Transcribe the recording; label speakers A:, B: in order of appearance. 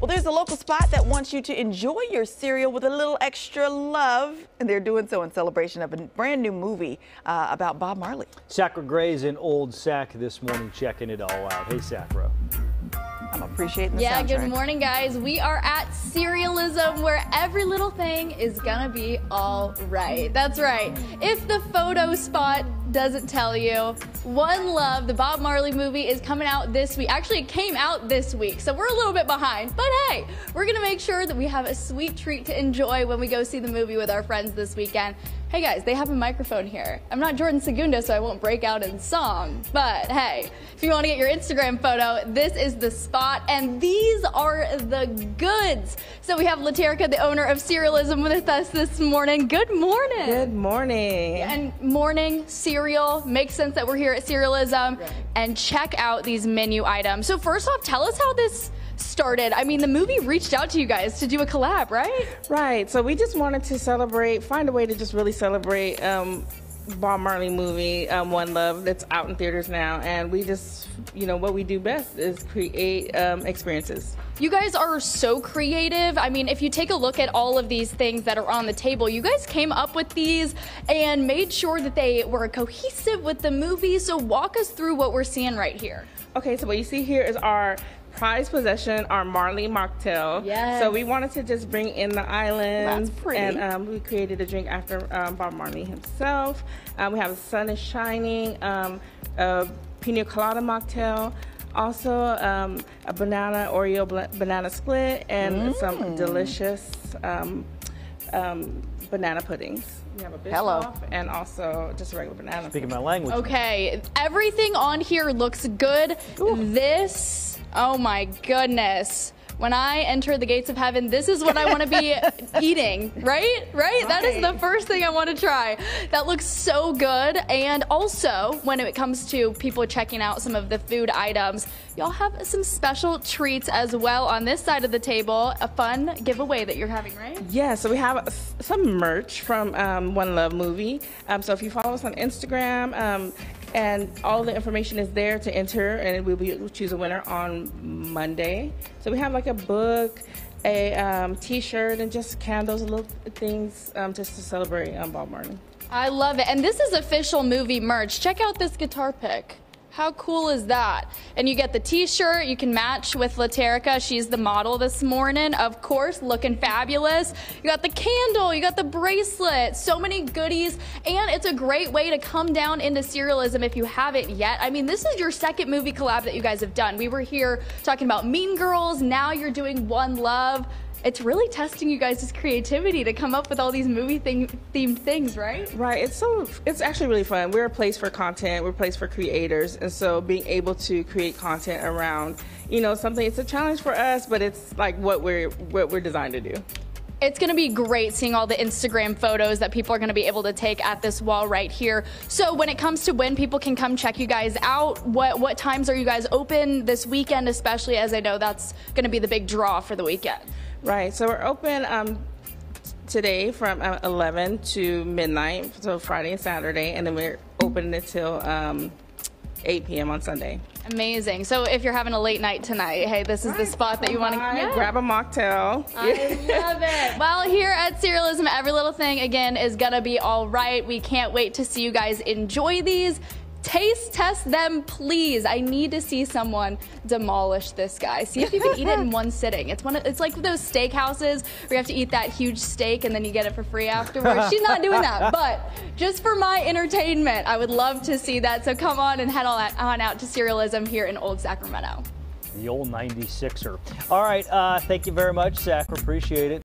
A: Well, there's a local spot that wants you to enjoy your cereal with a little extra love, and they're doing so in celebration of a brand new movie uh, about Bob Marley.
B: Sakura Gray's in Old Sac this morning checking it all out. Hey, Sakura.
A: I'm appreciating the
C: Yeah,
A: soundtrack.
C: good morning, guys. We are at Cerealism, where every little thing is gonna be all right. That's right. If the photo spot doesn't tell you, One Love, the Bob Marley movie, is coming out this week. Actually, it came out this week, so we're a little bit behind. But hey, we're gonna make sure that we have a sweet treat to enjoy when we go see the movie with our friends this weekend. Hey guys, they have a microphone here. I'm not Jordan Segundo, so I won't break out in song. But hey, if you want to get your Instagram photo, this is the spot, and these are the goods. So we have Laterica, the owner of Cerealism, with us this morning. Good morning.
D: Good morning.
C: And morning cereal makes sense that we're here at Cerealism, and check out these menu items. So first off, tell us how this started. I mean, the movie reached out to you guys to do a collab, right?
D: Right. So we just wanted to celebrate, find a way to just really celebrate um, Bob Marley movie, um, One Love, that's out in theaters now. And we just, you know, what we do best is create um, experiences.
C: You guys are so creative. I mean, if you take a look at all of these things that are on the table, you guys came up with these and made sure that they were cohesive with the movie. So walk us through what we're seeing right here.
D: Okay, so what you see here is our prized possession, our Marley mocktail.
C: Yes.
D: So we wanted to just bring in the island.
C: That's pretty.
D: And um, we created a drink after um, Bob Marley himself. Um, we have a Sun is Shining, um, a pina colada mocktail. Also, um, a banana Oreo banana split and some
C: Mm.
D: delicious um, um, banana puddings. We have a
A: Hello.
D: and also just a regular banana.
B: Speaking my language.
C: Okay, everything on here looks good. This, oh my goodness. When I enter the gates of heaven, this is what I want to be eating, right? Right? That is the first thing I want to try. That looks so good. And also, when it comes to people checking out some of the food items, y'all have some special treats as well on this side of the table. A fun giveaway that you're having, right?
D: Yeah, so we have some merch from um, One Love Movie. Um, so if you follow us on Instagram, um, and all the information is there to enter, and we'll, be, choose a winner on Monday. So we have like a book, a um, T-shirt, and just candles little things um, just to celebrate um, Bob Marley.
C: I love it. And this is official movie merch. Check out this guitar pick. How cool is that? And you get the t-shirt, you can match with Laterica. She's the model this morning, of course, looking fabulous. You got the candle, you got the bracelet, so many goodies. And it's a great way to come down into Cerealism if you haven't yet. I mean, this is your second movie collab that you guys have done. We were here talking about Mean Girls, now you're doing One Love. It's really testing you guys' creativity to come up with all these movie thing- themed things, right?
D: Right. It's so it's actually really fun. We're a place for content. We're a place for creators, and so being able to create content around, you know, something. It's a challenge for us, but it's like what we're what we're designed to do.
C: It's going to be great seeing all the Instagram photos that people are going to be able to take at this wall right here. So when it comes to when people can come check you guys out, what what times are you guys open this weekend, especially as I know that's going to be the big draw for the weekend.
D: Right. So we're open um, today from uh, 11 to midnight, so Friday and Saturday, and then we're open until um, 8 p.m. on Sunday.
C: Amazing. So if you're having a late night tonight, hey, this is the spot that you want to
D: Hi, grab a mocktail.
C: I love it. Well, here at Cerealism, every little thing again is gonna be all right. We can't wait to see you guys enjoy these. Taste test them, please. I need to see someone demolish this guy. See if you can eat it in one sitting. It's one. Of, it's like those steakhouses where you have to eat that huge steak and then you get it for free afterwards. She's not doing that, but just for my entertainment, I would love to see that. So come on and head on on out to Cerealism here in Old Sacramento.
B: The old 96er. All right. Uh, thank you very much, Zach. Appreciate it.